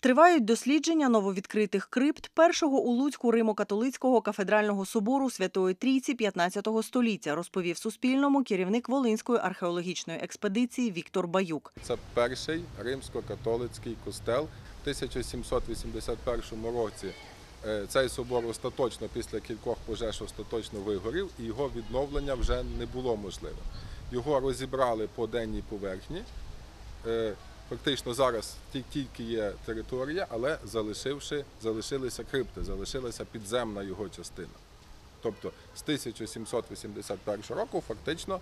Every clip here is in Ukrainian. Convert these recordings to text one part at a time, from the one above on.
Тривають дослідження нововідкритих крипт першого у Луцьку Римо-католицького кафедрального собору Святої Трійці 15 століття, розповів Суспільному керівник Волинської археологічної експедиції Віктор Баюк. Це перший римсько-католицький костел. В 1781 році е, цей собор остаточно після кількох пожеж остаточно вигорів, і його відновлення вже не було можливе. Його розібрали по денній поверхні. Фактично зараз ті- тільки є територія, але залишивши, залишилися крипти, залишилася підземна його частина. Тобто з 1781 року фактично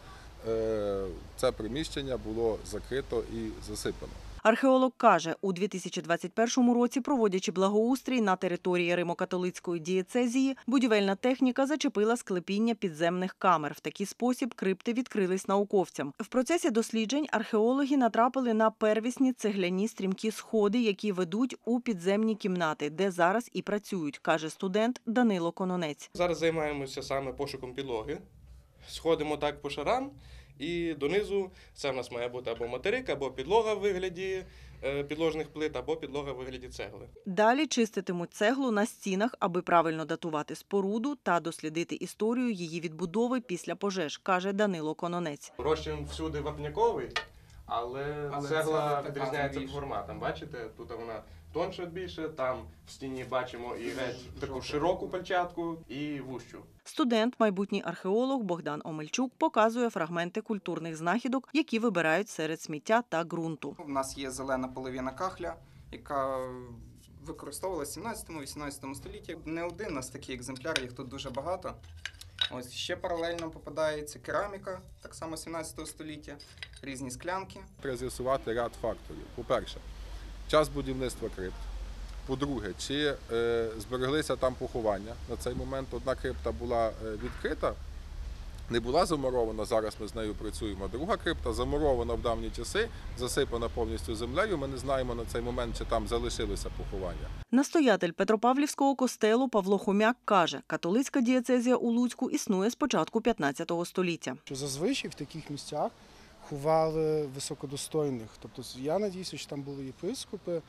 е, це приміщення було закрито і засипано. Археолог каже, у 2021 році, проводячи благоустрій на території Римо-католицької дієцезії, будівельна техніка зачепила склепіння підземних камер. В такий спосіб крипти відкрились науковцям. В процесі досліджень археологи натрапили на первісні цегляні стрімкі сходи, які ведуть у підземні кімнати, де зараз і працюють, каже студент Данило Кононець. Зараз займаємося саме пошуком підлоги. Сходимо так по шарам, і донизу це в нас має бути або материк, або підлога в вигляді е, підложних плит, або підлога в вигляді цегли. Далі чиститимуть цеглу на стінах, аби правильно датувати споруду та дослідити історію її відбудови після пожеж, каже Данило Кононець. Розчин всюди вапняковий, але, Але цегла цегла відрізняється по форматам. Бачите, тут вона тонша більше, там в стіні бачимо і геть таку широку пальчатку і вущу. Студент, майбутній археолог Богдан Омельчук показує фрагменти культурних знахідок, які вибирають серед сміття та ґрунту. У нас є зелена половина кахля, яка використовувалася в 17-18 столітті. Не один у нас такий екземпляр, їх тут дуже багато. Ось ще паралельно попадається кераміка, так само 17 століття, різні склянки. Треба з'ясувати ряд факторів. По-перше, час будівництва крипт. По-друге, чи е, збереглися там поховання. На цей момент одна крипта була е, відкрита, не була замурована, зараз ми з нею працюємо. Друга крипта замурована в давні часи, засипана повністю землею. Ми не знаємо на цей момент, чи там залишилися поховання. Настоятель Петропавлівського костелу Павло Хомяк каже, католицька дієцезія у Луцьку існує з початку 15 століття. що зазвичай в таких місцях ховали високодостойних. Тобто я надіюся, що там були єпископи,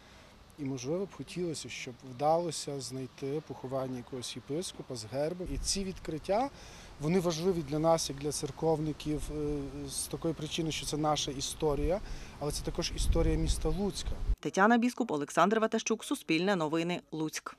і можливо б хотілося, щоб вдалося знайти поховання якогось єпископа з гербом. І ці відкриття вони важливі для нас, як для церковників, е, з такої причини, що це наша історія, але це також історія міста Луцька. Тетяна Біскуп, Олександр Ватащук, Суспільне новини, Луцьк.